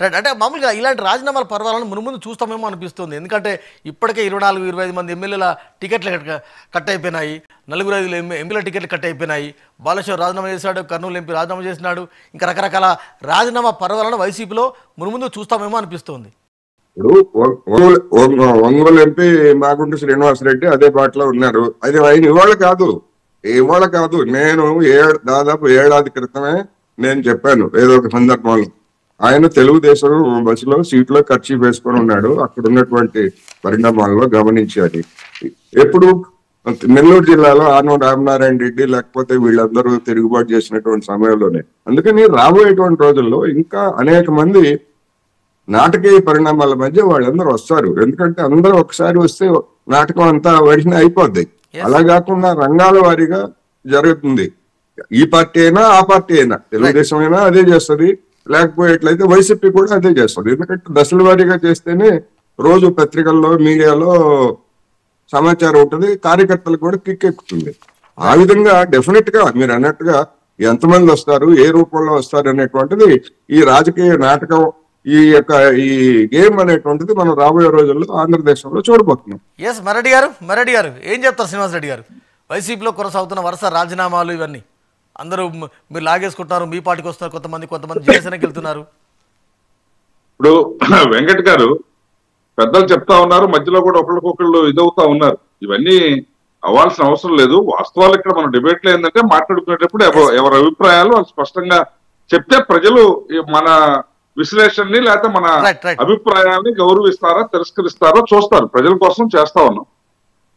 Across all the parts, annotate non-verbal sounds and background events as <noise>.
Right అంటే మామూలుగా ఇలాంటి రాజీనామాల పర్వాలను మునుముందు చూస్తామేమో అనిపిస్తుంది. ఎందుకంటే ఇప్పటికే ఇరవై నాలుగు ఇరవై ఐదు మంది ఎమ్మెల్యేల టికెట్లు కట్- అయిపోయినాయి. నలుగురు ఐదు ఎంపీల టికెట్లు కట్ అయిపోయినాయి. బాలేశ్వర్ రాజీనామా చేశాడు కర్నూలు ఎంపీ రాజీనామా చేసినాడు. ఇంకా రకరకాల రాజీనామా పర్వాలను వైసీపీలో మునుముందు చూస్తామేమో అనిపిస్తుంది. ఇప్పుడు ఒంగోలు ఒంగో- ఒంగోలు ఎంపీ మాగుంటి శ్రీనివాసరెడ్డి అదే పాటలో ఉన్నారు. అది ఆయన ఇవాళ కాదు. ఇవాళ కాదు. నేను ఏడు దాదాపు ఏడాది క్రితమే నేను చెప్పాను. ఏదో ఒక సందర్భంలో. ఆయన తెలుగుదేశం బస్సులో సీట్లో ఖర్చు వేసుకొని ఉన్నాడు. అక్కడ ఉన్నటువంటి పరిణామాల్లో గమనించాలి. ఎప్పుడు నెల్లూరు జిల్లాలో ఆనో రామనారాయణ రెడ్డి లేకపోతే వీళ్ళందరూ తిరుగుబాటు చేసినటువంటి సమయంలోనే. అందుకని రాబోయేటువంటి రోజుల్లో ఇంకా అనేక మంది నాటకీయ పరిణామాల మధ్య వాళ్ళందరూ వస్తారు. ఎందుకంటే అందరూ ఒకసారి వస్తే నాటకం అంతా వెంటనే అయిపోద్ది. అలా కాకుండా రంగాల వారీగా జరుగుతుంది. ఈ పార్టీ అయినా ఆ పార్టీ అయినా. తెలుగుదేశం అయినా అదే చేస్తుంది. లేకపోయేట్లయితే వైసీపీ కూడా అదే చేస్తుంది. ఎందుకంటే దశల వారీగా చేస్తేనే రోజు పత్రికల్లో మీడియాలో సమాచారం ఉంటుంది కార్యకర్తలకు కూడా కిక్కెక్కుతుంది ఆ విధంగా డెఫినెట్గా మీరు అన్నట్టుగా ఎంతమంది వస్తారు ఏ రూపంలో వస్తారు అనేటువంటిది ఈ రాజకీయ నాటకం ఈ యొక్క ఈ గేమ్ అనేటువంటిది మనం రాబోయే రోజుల్లో ఆంధ్రదేశంలో చూడబోతున్నాం. ఎస్ మరెడ్డి గారు మరెడ్డి గారు ఏం చెప్తారు శ్రీనివాస్ రెడ్డి గారు? వైసీపీలో కొనసాగుతున్న వరుస రాజీనామాలు ఇవన్నీ. అందరూ మీరు లాగేసుకుంటున్నారు మీ పార్టీకి వస్తున్నారు కొంతమంది కొంతమంది జనసేనకి వెళ్తున్నారు. ఇప్పుడు <clears throat> వెంకట్ గారు పెద్దలు చెప్తా ఉన్నారు మధ్యలో కూడా ఒకరికొకళ్ళు ఇదవుతా ఉన్నారు. ఇవన్నీ అవ్వాల్సిన అవసరం లేదు. వాస్తవాలు ఇక్కడ మనం డిబేట్లు ఏంటంటే మాట్లాడుకునేటప్పుడు ఎవ- ఎవరి అభిప్రాయాలు వాళ్ళు స్పష్టంగా చెప్తే ప్రజలు మన విశ్లేషణని లేకపోతే మన. అభిప్రాయాన్ని గౌరవిస్తారా తిరస్కరిస్తారో చూస్తారు. ప్రజల కోసం చేస్తా ఉన్నాం.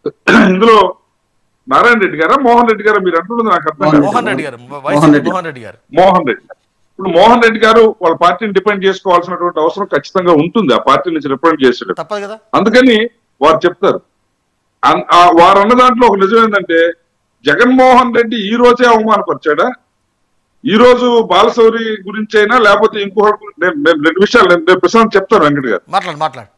<clears throat> ఇందులో నారాయణ రెడ్డి గారా మోహన్ రెడ్డి గారా మీరు అంటున్నది నాకు అర్థం కాదు. మోహన్ రెడ్డి గారు మోహన్ రెడ్డి. గారు. మోహన్ రెడ్డి. ఇప్పుడు మోహన్ రెడ్డి గారు వాళ్ళ పార్టీని డిపెండ్ చేసుకోవాల్సినటువంటి అవసరం ఖచ్చితంగా ఉంటుంది. ఆ పార్టీ నుంచి రిప్రజెంట్ చేసేటప్పుడు తప్పదు కదా. అందుకని వారు చెప్తారు. వారు అన్న దాంట్లో ఒక నిజం ఏంటంటే జగన్మోహన్ రెడ్డి ఈ రోజే అవమానపరిచాడా? ఈ రోజు బాలశౌరి గురించి అయినా లేకపోతే ఇంకొకటి నేను రెండు విషయాలు నేను ప్రశాంత్ చెప్తాను వెంకట్ గారు. మాట్లాడు మాట్లాడు.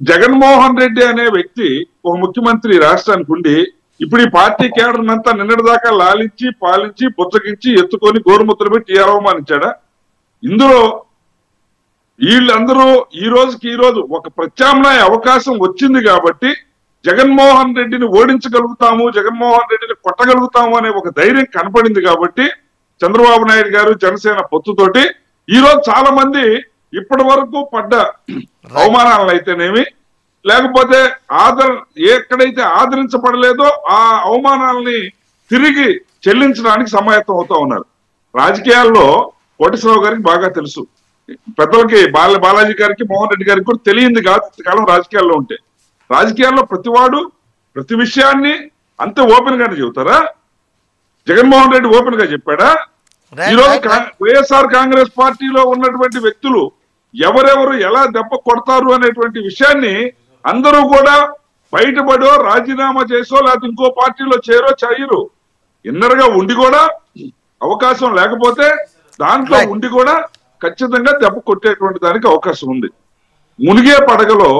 జగన్మోహన్ రెడ్డి అనే వ్యక్తి ఒక ముఖ్యమంత్రి రాష్ట్రానికి ఉండి ఇప్పుడు ఈ పార్టీ కేడర్ అంతా నిన్నటి దాకా లాలించి పాలించి బుచ్చగించి ఎత్తుకొని గోరుముద్దలు పెట్టి అవమానించాడా? ఇందులో వీళ్ళందరూ ఈ రోజుకి ఈ రోజు ఒక ప్రత్యామ్నాయ అవకాశం వచ్చింది కాబట్టి జగన్మోహన్ రెడ్డిని ఓడించగలుగుతాము జగన్మోహన్ రెడ్డిని కొట్టగలుగుతాము అనే ఒక ధైర్యం కనపడింది కాబట్టి చంద్రబాబు నాయుడు గారు జనసేన పొత్తుతోటి ఈ రోజు చాలా మంది ఇప్పటి వరకు పడ్డ అవమానాలను అయితేనేమి లేకపోతే ఆదర ఎక్కడైతే ఆదరించబడలేదో ఆ అవమానాలని తిరిగి చెల్లించడానికి సమాయత్తం అవుతా ఉన్నారు. రాజకీయాల్లో కోటేశ్వరరావు గారికి బాగా తెలుసు. పెద్దలకి బాల బాలాజీ గారికి మోహన్ రెడ్డి గారికి కూడా తెలియంది కాదు ఇంతకాలం రాజకీయాల్లో ఉంటే. రాజకీయాల్లో ప్రతివాడు ప్రతి విషయాన్ని అంతే ఓపెన్ గానే చెబుతారా? జగన్మోహన్ రెడ్డి ఓపెన్గా చెప్పాడా? రైట్, ఈ రోజు రైట్, రైట్. వైఎస్ఆర్ కాంగ్రెస్ పార్టీలో ఉన్నటువంటి వ్యక్తులు ఎవరెవరు ఎలా దెబ్బ కొడతారు అనేటువంటి విషయాన్ని అందరూ కూడా బయటపడో రాజీనామా చేసో లేకపోతే ఇంకో పార్టీలో చేరో చేయరు. ఇన్నర్గా ఉండి కూడా అవకాశం లేకపోతే దాంట్లో. ఉండి కూడా ఖచ్చితంగా దెబ్బ కొట్టేటువంటి దానికి అవకాశం ఉంది. మునిగే పడగలో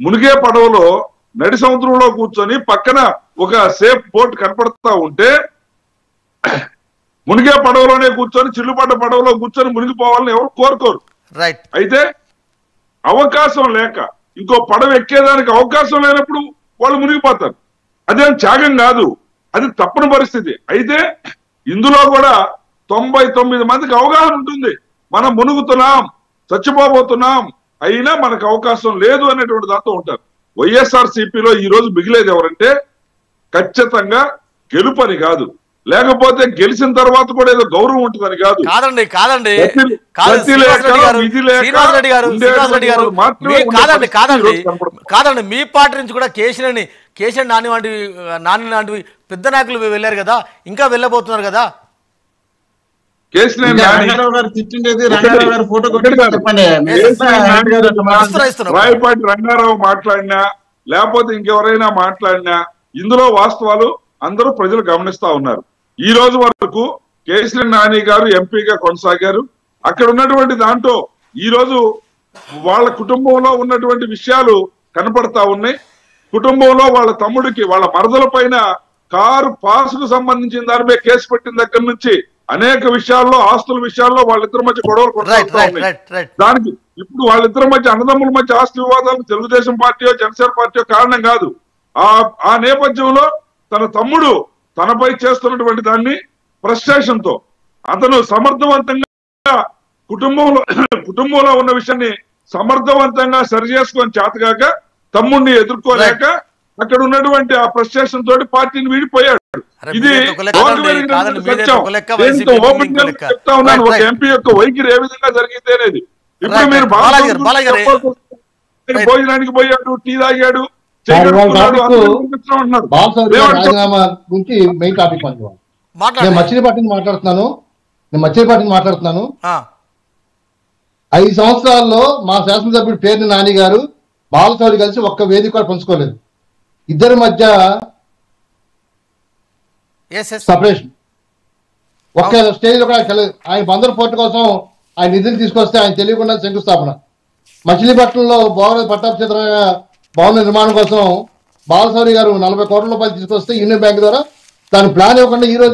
మునిగే పడవలో నడి సముద్రంలో కూర్చొని పక్కన ఒక సేఫ్ బోట్ కనపడతా ఉంటే మునిగే పడవలోనే కూర్చొని చిల్లుపడ్డ పడవలో కూర్చొని మునిగిపోవాలని ఎవరు కోరుకోరు. రైట్ అయితే అవకాశం లేక ఇంకో పడవ ఎక్కేదానికి అవకాశం లేనప్పుడు వాళ్ళు మునిగిపోతారు. అదేం త్యాగం కాదు. అది తప్పని పరిస్థితి. అయితే ఇందులో కూడా తొంభై తొమ్మిది మందికి అవగాహన ఉంటుంది. మనం మునుగుతున్నాం చచ్చిపోబోతున్నాం అయినా మనకు అవకాశం లేదు అనేటువంటి దాంతో ఉంటారు. వైఎస్ఆర్ సిపిలో ఈ రోజు మిగిలేదు ఎవరంటే ఖచ్చితంగా గెలుపని కాదు. లేకపోతే గెలిచిన తర్వాత కూడా ఏదో గౌరవం ఉంటుందని కాదు. కాదండి కాదండి. కాదండి కాదండి. కాదండి మీ పార్టీ నుంచి కూడా కేసీని కేసీఆర్ నాని వంటివి నాని లాంటివి పెద్ద నాయకులు వెళ్ళారు కదా ఇంకా వెళ్ళబోతున్నారు కదా? రాయపాటి రంగారావు మాట్లాడినా లేకపోతే ఇంకెవరైనా మాట్లాడినా ఇందులో వాస్తవాలు అందరూ ప్రజలు గమనిస్తా ఉన్నారు. ఈ రోజు వరకు కేసీఆర్ నాని గారు ఎంపీగా కొనసాగారు. అక్కడ ఉన్నటువంటి దాంట్లో ఈ రోజు వాళ్ళ కుటుంబంలో ఉన్నటువంటి విషయాలు కనపడతా ఉన్నాయి. కుటుంబంలో వాళ్ళ తమ్ముడికి వాళ్ళ మరదల పైన కారు పాసుకు సంబంధించిన దానిపై కేసు పెట్టిన దగ్గర నుంచి అనేక విషయాల్లో ఆస్తుల విషయాల్లో వాళ్ళిద్దరి మధ్య గొడవలు ఉన్నాయి. దానికి ఇప్పుడు వాళ్ళిద్దరి మధ్య అన్నదమ్ముల మధ్య ఆస్తి వివాదాలు తెలుగుదేశం పార్టీయో జనసేన పార్టీయో కారణం కాదు. ఆ ఆ నేపథ్యంలో తన తమ్ముడు తనపై చేస్తున్నటువంటి దాన్ని ఫ్రస్ట్రేషన్తో అతను సమర్థవంతంగా కుటుంబంలో కుటుంబంలో ఉన్న విషయాన్ని సమర్థవంతంగా సరి చేసుకొని చేతగాక తమ్ముడిని ఎదుర్కోలేక అక్కడ ఉన్నటువంటి ఆ ఫ్రస్ట్రేషన్ తోటి పార్టీని వీడిపోయాడు ఇది ఓపెన్. చెప్తా ఉన్నాను ఒక. ఎంపీ యొక్క వైఖరి ఏ విధంగా జరిగింది అనేది ఇప్పుడు మీరు. భోజనానికి పోయాడు టీ తాగాడు రాజీనామా గురించి మెయిన్ టాపిక్. నేను మచిలీపట్నం మాట్లాడుతున్నాను. నేను మచిలీపట్నం మాట్లాడుతున్నాను. ఆ, ఐదు సంవత్సరాల్లో మా శాసనసభ్యుడు పేరుని నాని గారు బాలసౌరి కలిసి ఒక్క వేదిక కూడా పంచుకోలేదు. ఇద్దరి మధ్య సపరేషన్. ఒక్క స్టేజ్లో కూడా ఆయన బందర్ పోర్టు కోసం ఆయన నిధులు తీసుకొస్తే ఆయన తెలియకుండా శంకుస్థాపన. మచిలీపట్నంలో భవన పట్టాభిచిత్ర భవన నిర్మాణం కోసం బాలసౌరి గారు నలభై కోట్ల రూపాయలు తీసుకొస్తే యూనియన్ బ్యాంక్ ద్వారా దాని ప్లాన్ ఇవ్వకుండా ఈ రోజు